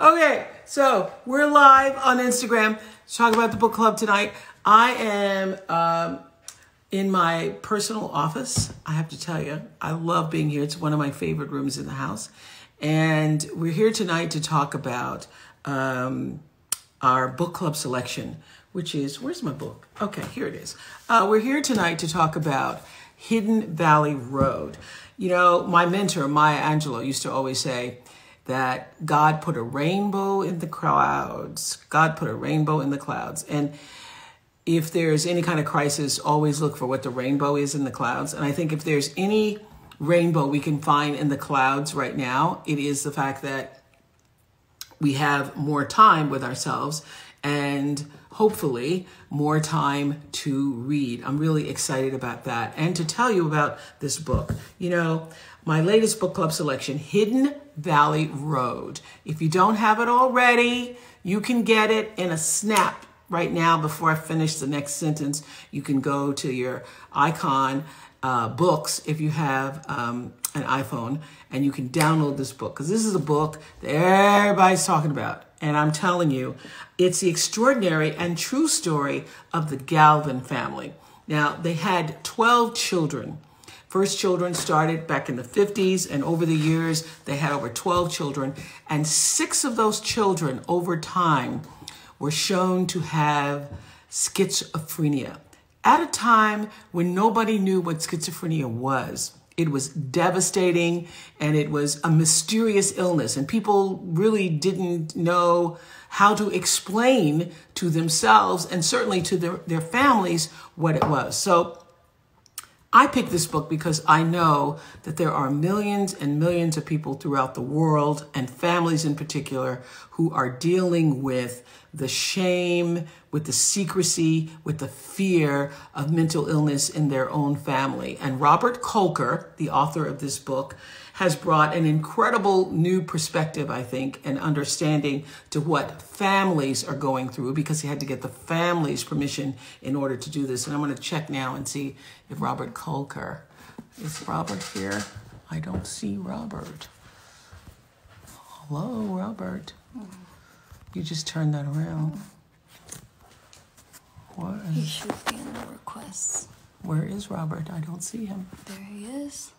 Okay, so we're live on Instagram to talk about the book club tonight. I am um, in my personal office. I have to tell you, I love being here. It's one of my favorite rooms in the house. And we're here tonight to talk about um, our book club selection, which is where's my book? Okay, here it is. Uh, we're here tonight to talk about Hidden Valley Road. You know, my mentor, Maya Angelou, used to always say, that God put a rainbow in the clouds. God put a rainbow in the clouds. And if there's any kind of crisis, always look for what the rainbow is in the clouds. And I think if there's any rainbow we can find in the clouds right now, it is the fact that we have more time with ourselves and hopefully more time to read. I'm really excited about that and to tell you about this book. You know, my latest book club selection, Hidden Valley Road. If you don't have it already, you can get it in a snap right now before I finish the next sentence. You can go to your icon uh, books if you have um, an iPhone and you can download this book because this is a book that everybody's talking about. And I'm telling you, it's the extraordinary and true story of the Galvin family. Now, they had 12 children. First children started back in the 50s, and over the years, they had over 12 children. And six of those children over time were shown to have schizophrenia at a time when nobody knew what schizophrenia was. It was devastating and it was a mysterious illness, and people really didn't know how to explain to themselves and certainly to their, their families what it was. So I picked this book because I know that there are millions and millions of people throughout the world and families in particular who are dealing with the shame, with the secrecy, with the fear of mental illness in their own family. And Robert Kolker, the author of this book, has brought an incredible new perspective, I think, and understanding to what families are going through because he had to get the family's permission in order to do this. And I'm going to check now and see if Robert Kolker is Robert here. I don't see Robert. Hello, Robert. You just turned that around. What? He should be in the requests. Where is Robert? I don't see him. There he is.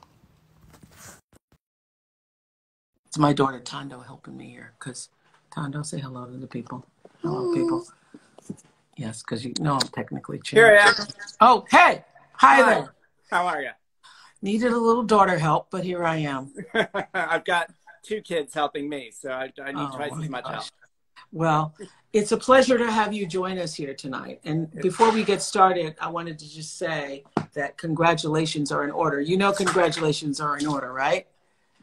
It's my daughter Tondo helping me here because Tondo, say hello to the people. Hello, people. Yes, because you know I'm technically Here. I am. Oh, hey. Hi, Hi. there. How are you? Needed a little daughter help, but here I am. I've got two kids helping me, so I, I need Oh, twice my as much gosh. help. Well, it's a pleasure to have you join us here tonight. And before we get started, I wanted to just say that congratulations are in order. You know, congratulations are in order, right?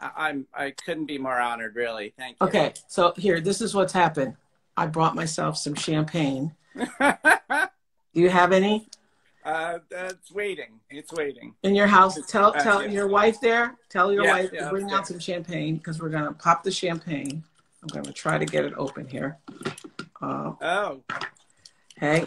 I, I'm I couldn't be more honored, really. Thank you. Okay, so here, this is what's happened. I brought myself some champagne. Do you have any uh, it's waiting. It's waiting. in your house? Tell Uh, tell yes. your wife there. Tell your Yeah, wife yeah, to bring out some champagne because we're gonna pop the champagne. I'm gonna try to get it open here. Uh, Oh, Okay.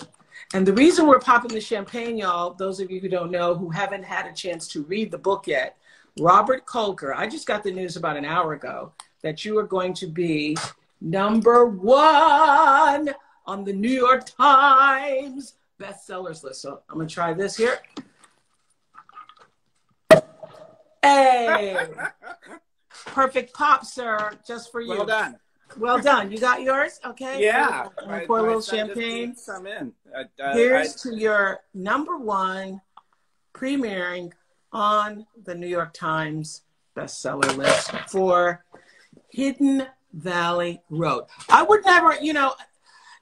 And the reason we're popping the champagne, y'all, those of you who don't know, who haven't had a chance to read the book yet, Robert Kolker, I just got the news about an hour ago that you are going to be number one on the New York Times bestsellers list. So I'm going to try this here. Hey, perfect pop, sir, just for you. well done. Well done. You got yours? Okay. Yeah. My- pour a little champagne. Some in. Here's I- to your number one premiering on the New York Times bestseller list for Hidden Valley Road. I would never, you know,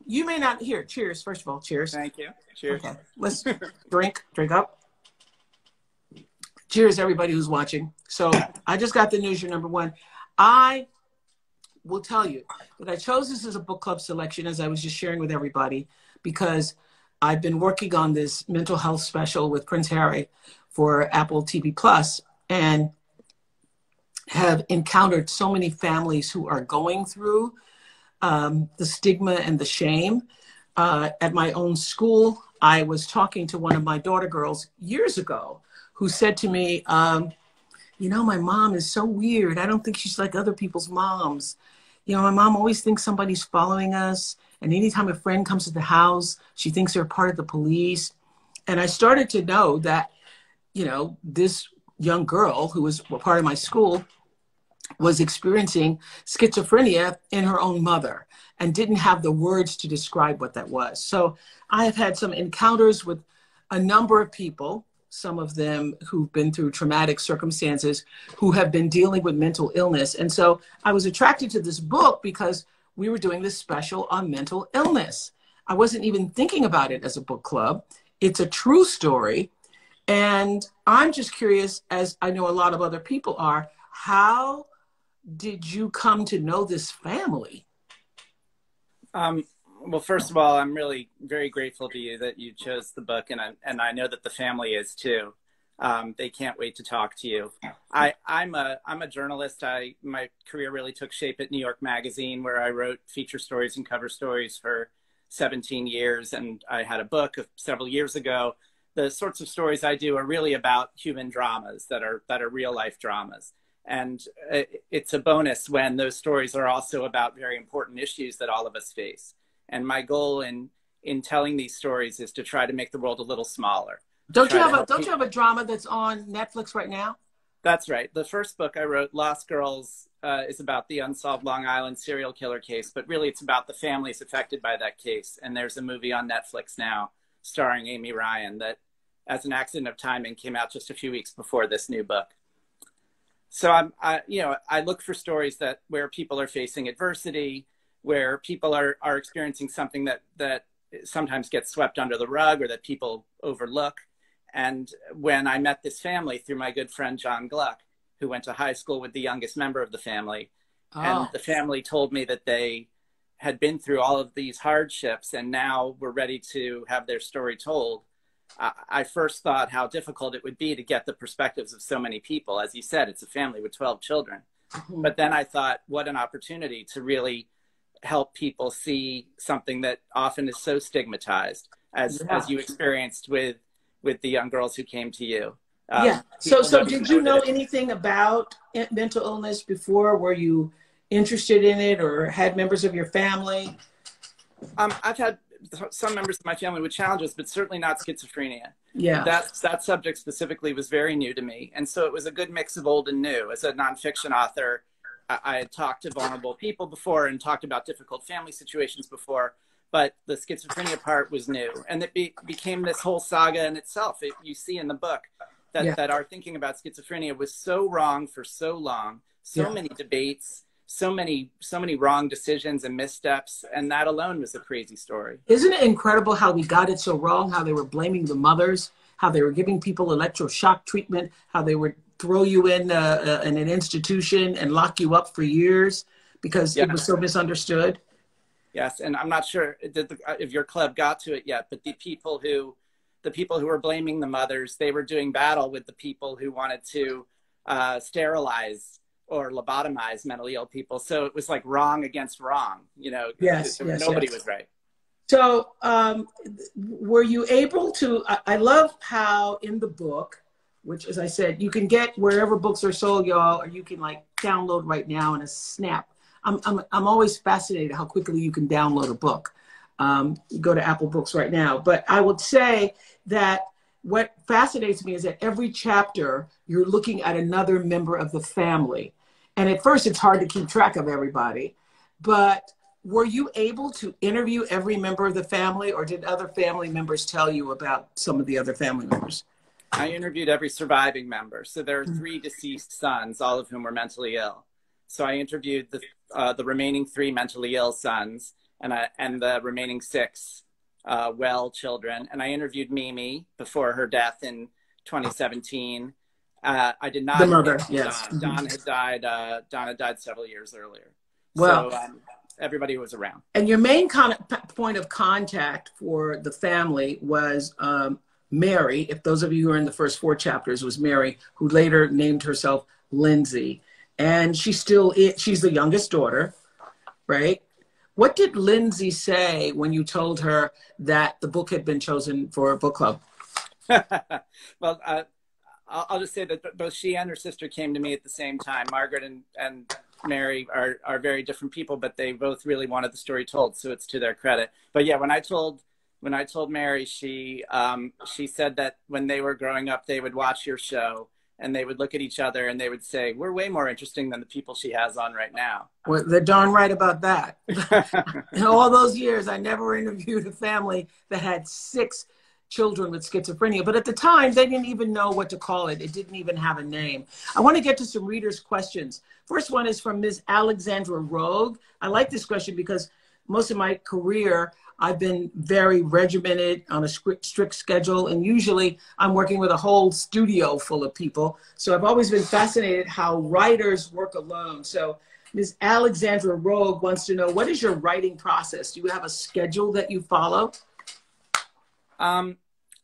you may not hear. Cheers, first of all. Cheers. thank you. Cheers. Okay, let's drink, drink up. Cheers, everybody who's watching. So I just got the news. You're number one. I will tell you that I chose this as a book club selection, as I was just sharing with everybody, because I've been working on this mental health special with Prince Harry for Apple TV Plus, and have encountered so many families who are going through um, the stigma and the shame uh, at my own school, I was talking to one of my daughter girls years ago who said to me, um, You know, my mom is so weird. I don't think she's like other people's moms. you know, my mom always thinks somebody's following us. And anytime a friend comes to the house, she thinks they're part of the police. And I started to know that, you know, this young girl who was part of my school was experiencing schizophrenia in her own mother and didn't have the words to describe what that was. So I have had some encounters with a number of people, some of them who've been through traumatic circumstances, who have been dealing with mental illness. And so I was attracted to this book because we were doing this special on mental illness. I wasn't even thinking about it as a book club. It's a true story. And I'm just curious, as I know a lot of other people are, how did you come to know this family? Um, well, first of all, I'm really very grateful to you that you chose the book, and I, and I know that the family is too. Um, they can't wait to talk to you. I, I'm a I'm a journalist. I my career really took shape at New York Magazine, where I wrote feature stories and cover stories for 17 years, and I had a book several years ago. The sorts of stories I do are really about human dramas that are that are real life dramas. And it's a bonus when those stories are also about very important issues that all of us face. And my goal in in telling these stories is to try to make the world a little smaller. Don't you have a don't people. you have a drama that's on netflix right now? That's right. The first book i wrote lost girls uh, is about the unsolved long island serial killer case but really it's about the families affected by that case. And there's a movie on netflix now starring amy ryan that as an accident of timing came out just a few weeks before this new book so I'm, I, you know, I look for stories that where people are facing adversity, where people are are experiencing something that that sometimes gets swept under the rug or that people overlook. And when I met this family through my good friend John Gluck, who went to high school with the youngest member of the family, oh. and the family told me that they had been through all of these hardships and now were ready to have their story told I first thought how difficult it would be to get the perspectives of so many people. As you said, it's a family with 12 children. Mm-hmm. But then I thought, what an opportunity to really help people see something that often is so stigmatized as, yeah. as you experienced with, with the young girls who came to you. Um, yeah. So, so did you know anything about mental illness before? Were you interested in it or had members of your family? Um, I've had some members of my family with challenges, but certainly not schizophrenia. Yeah. That, that subject specifically was very new to me. And so it was a good mix of old and new. As a nonfiction author, I, I had talked to vulnerable people before and talked about difficult family situations before, but the schizophrenia part was new. And it be, became this whole saga in itself. It, you see in the book that, yeah. that our thinking about schizophrenia was so wrong for so long, so yeah. many debates so many so many wrong decisions and missteps and that alone was a crazy story. Isn't it incredible how we got it so wrong how they were blaming the mothers how they were giving people electroshock treatment how they would throw you in, uh, uh, in an institution and lock you up for years because it was so misunderstood? Yes and i'm not sure if your club got to it yet but the people who the people who were blaming the mothers they were doing battle with the people who wanted to uh, sterilize or lobotomize mentally ill people. So it was like wrong against wrong, you know, yes, yes nobody yes. was right. So um, were you able to, I, I love how in the book, which as I said, you can get wherever books are sold, y'all, or you can like download right now in a snap. I'm, I'm, I'm always fascinated how quickly you can download a book. Um, go to Apple Books right now. But I would say that what fascinates me is that every chapter you're looking at another member of the family and at first, it's hard to keep track of everybody. But were you able to interview every member of the family, or did other family members tell you about some of the other family members? I interviewed every surviving member. So there are mm-hmm. three deceased sons, all of whom were mentally ill. So I interviewed the uh, the remaining three mentally ill sons and I, and the remaining six uh, well children. And I interviewed Mimi before her death in 2017. Uh, I did not. The mother, yes. Don. Don had died. Uh, Don had died several years earlier. Well, so, um, everybody was around. And your main con- point of contact for the family was um, Mary. If those of you who are in the first four chapters, was Mary, who later named herself Lindsay, and she still is, she's the youngest daughter, right? What did Lindsay say when you told her that the book had been chosen for a book club? well, uh, I'll, I'll, just say that both she and her sister came to me at the same time. Margaret and, and Mary are are very different people, but they both really wanted the story told, so it's to their credit. But yeah, when I told when I told Mary, she um, she said that when they were growing up, they would watch your show and they would look at each other and they would say, "We're way more interesting than the people she has on right now." Well, they're darn right about that. In all those years, I never interviewed a family that had six children with schizophrenia. But at the time, they didn't even know what to call it. It didn't even have a name. I want to get to some readers' questions. First one is from Ms. Alexandra Rogue. I like this question because most of my career, I've been very regimented on a strict, schedule, and usually I'm working with a whole studio full of people. So I've always been fascinated how writers work alone. So Ms. Alexandra Rogue wants to know what is your writing process? Do you have a schedule that you follow? Um,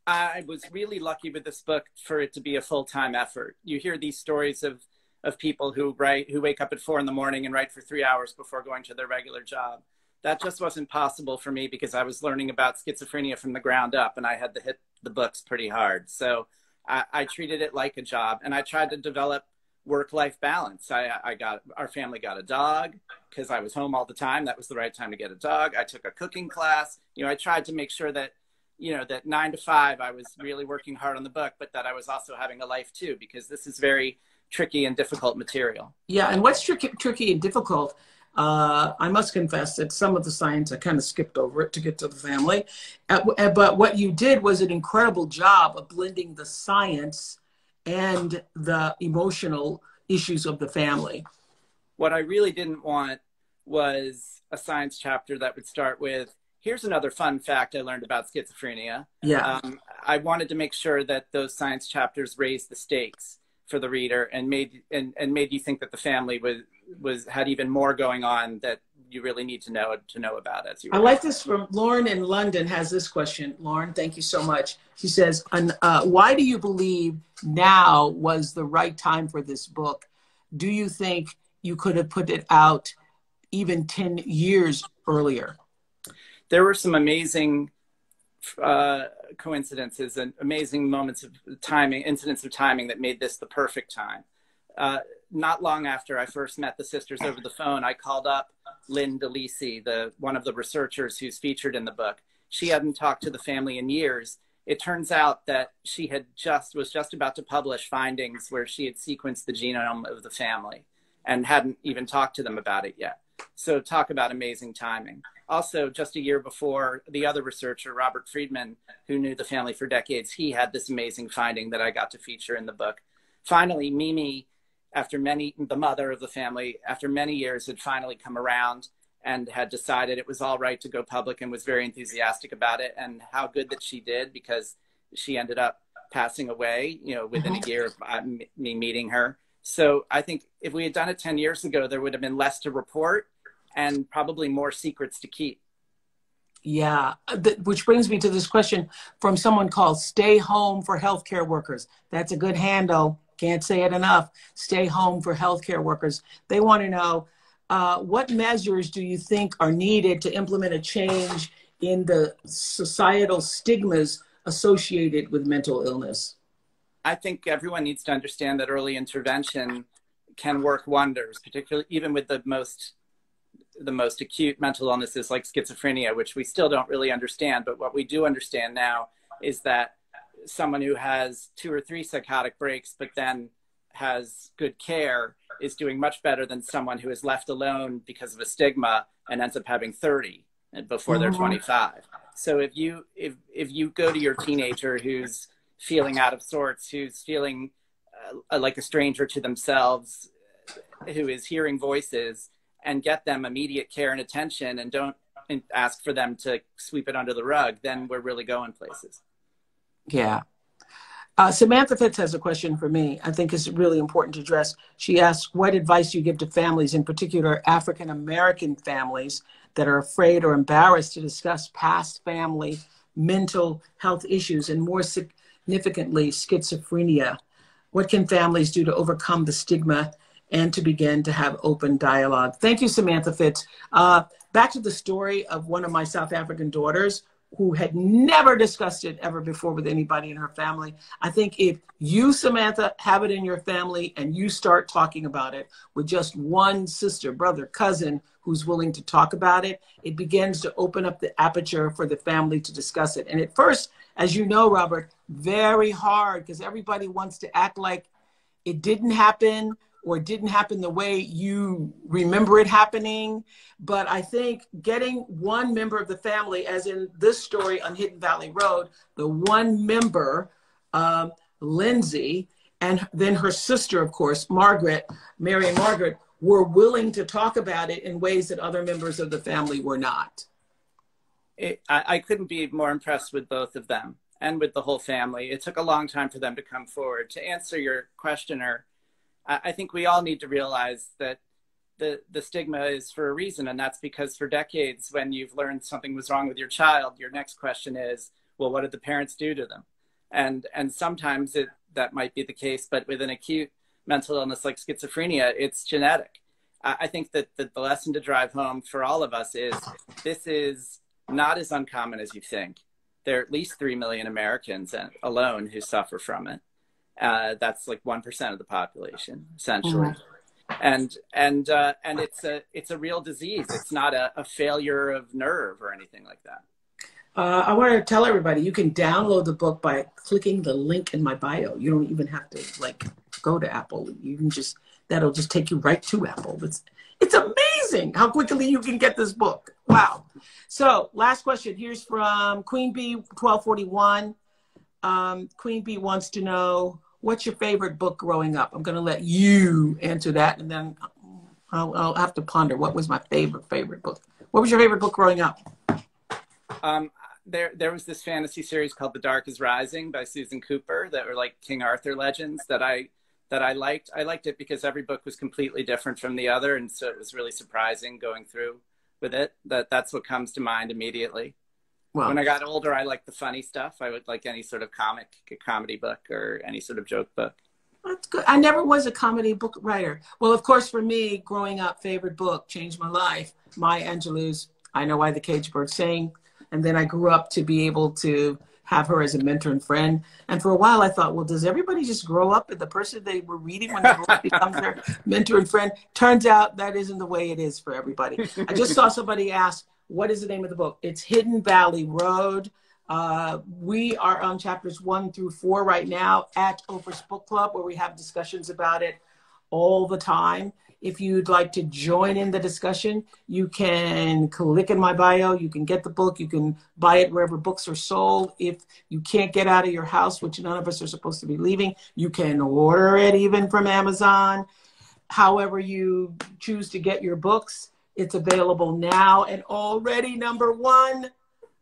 I was really lucky with this book for it to be a full time effort. You hear these stories of of people who write who wake up at four in the morning and write for three hours before going to their regular job. That just wasn't possible for me because I was learning about schizophrenia from the ground up, and I had to hit the books pretty hard. So I, I treated it like a job, and I tried to develop work life balance. I, I got our family got a dog because I was home all the time. That was the right time to get a dog. I took a cooking class. You know, I tried to make sure that you know that nine to five i was really working hard on the book but that i was also having a life too because this is very tricky and difficult material yeah and what's tricky, tricky and difficult uh, I must confess that some of the science I kind of skipped over it to get to the family. Uh, uh, but what you did was an incredible job of blending the science and the emotional issues of the family. What I really didn't want was a science chapter that would start with here's another fun fact I learned about schizophrenia. Yeah. Um, I wanted to make sure that those science chapters raised the stakes for the reader and made and, and made you think that the family was was had even more going on that you really need to know to know about as you I like this from Lauren in London has this question. Lauren, thank you so much. She says, uh, "Why do you believe now was the right time for this book? Do you think you could have put it out even ten years earlier?" There were some amazing uh, coincidences and amazing moments of timing, incidents of timing that made this the perfect time. Uh, not long after I first met the sisters over the phone, I called up Lynn DeLisi, the one of the researchers who's featured in the book. She hadn't talked to the family in years. It turns out that she had just was just about to publish findings where she had sequenced the genome of the family and hadn't even talked to them about it yet. So talk about amazing timing. Also just a year before the other researcher robert freedman who knew the family for decades he had this amazing finding that i got to feature in the book. Finally mimi after many the mother of the family after many years had finally come around and had decided it was all right to go public and was very enthusiastic about it and how good that she did because she ended up passing away you know within mm-hmm. a year of uh, me meeting her so i think if we had done it 10 years ago there would have been less to report and probably more secrets to keep. Yeah, which brings me to this question from someone called Stay Home for Healthcare Workers. That's a good handle. Can't say it enough. Stay Home for Healthcare Workers. They want to know uh, what measures do you think are needed to implement a change in the societal stigmas associated with mental illness? I think everyone needs to understand that early intervention can work wonders, particularly even with the most the most acute mental illnesses like schizophrenia, which we still don't really understand. But what we do understand now is that someone who has two or three psychotic breaks, but then has good care, is doing much better than someone who is left alone because of a stigma and ends up having 30 before they're mm-hmm. 25. So if you if if you go to your teenager who's feeling out of sorts, who's feeling uh, like a stranger to themselves, who is hearing voices, and get them immediate care and attention and don't ask for them to sweep it under the rug, then we're really going places. Yeah. Uh, Samantha Fitz has a question for me. I think is really important to address. She asks, "What advice do you give to families, in particular African American families, that are afraid or embarrassed to discuss past family mental health issues, and more significantly, schizophrenia? What can families do to overcome the stigma and to begin to have open dialogue. Thank you, Samantha Fitz. Uh, back to the story of one of my South African daughters. Who had never discussed it ever before with anybody in her family. I think if you, Samantha, have it in your family and you start talking about it with just one sister, brother, cousin who's willing to talk about it, it begins to open up the aperture for the family to discuss it. And at first, as you know, Robert, very hard because everybody wants to act like it didn't happen or it didn't happen the way you remember it happening. But I think getting one member of the family, as in this story on Hidden Valley Road, the one member, uh, Lindsay, and then her sister, of course, Margaret, Mary and Margaret, were willing to talk about it in ways that other members of the family were not. It, I, I couldn't be more impressed with both of them and with the whole family. It took a long time for them to come forward. To answer your questioner, I think we all need to realize that the, the stigma is for a reason. And that's because for decades, when you've learned something was wrong with your child, your next question is, well, what did the parents do to them? And, and sometimes it, that might be the case, but with an acute mental illness like schizophrenia, it's genetic. I think that the, the lesson to drive home for all of us is this is not as uncommon as you think. There are at least 3 million Americans alone who suffer from it. Uh, that's like one percent of the population, essentially. Mm-hmm. And and uh, and it's a it's a real disease. It's not a, a failure of nerve or anything like that. Uh, I want to tell everybody you can download the book by clicking the link in my bio. You don't even have to like go to Apple. You can just that'll just take you right to Apple. It's it's amazing how quickly you can get this book. Wow. So last question. Here's from Queen Bee 1241. Um, Queen Bee wants to know what's your favorite book growing up? I'm going to let you answer that, and then I'll, I'll, have to ponder what was my favorite favorite book. What was your favorite book growing up? Um, there, there was this fantasy series called The Dark Is Rising by Susan Cooper that were like King Arthur legends that I that I liked. I liked it because every book was completely different from the other, and so it was really surprising going through with it. That that's what comes to mind immediately. Well, when I got older, I liked the funny stuff. I would like any sort of comic, comedy book or any sort of joke book. That's good. I never was a comedy book writer. Well, of course, for me, growing up, favorite book changed my life. Maya Angelou's "I Know Why the Cage Bird Sing," and then I grew up to be able to have her as a mentor and friend. And for a while, I thought, well, does everybody just grow up and the person they were reading when they becomes their mentor and friend? Turns out that isn't the way it is for everybody. I just saw somebody ask, what is the name of the book? It's Hidden Valley Road. Uh, we are on chapters one through four right now at Oprah's Book Club, where we have discussions about it all the time. If you'd like to join in the discussion, you can click in my bio. You can get the book. You can buy it wherever books are sold. If you can't get out of your house, which none of us are supposed to be leaving, you can order it even from Amazon. However, you choose to get your books. It's available now and already number one.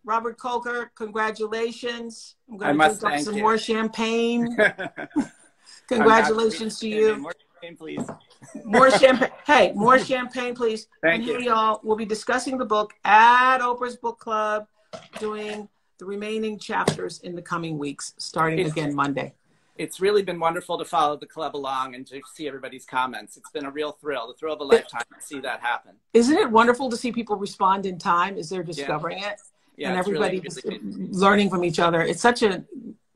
Robert Kolker, congratulations. I'm going to drink up some you. more champagne. congratulations to you. More champagne, please. more champagne. Hey, more champagne, please. Thank and you. here, y'all, we'll be discussing the book at Oprah's Book Club, doing the remaining chapters in the coming weeks, starting again Monday it's really been wonderful to follow the club along and to see everybody's comments. It's been a real thrill, the thrill of a lifetime to see that happen. Isn't it wonderful to see people respond in time as they're discovering yeah. it? Yeah, and everybody really, really learning from each other. It's such a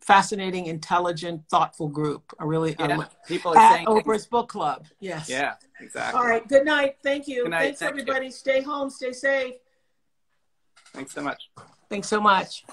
fascinating, intelligent, thoughtful group. I really yeah. I, people are at saying Oprah's things. book club. Yes. Yeah, exactly. All right. Good night. Thank you. Night. Thanks Thank everybody. You. Stay home. Stay safe. Thanks so much. Thanks so much.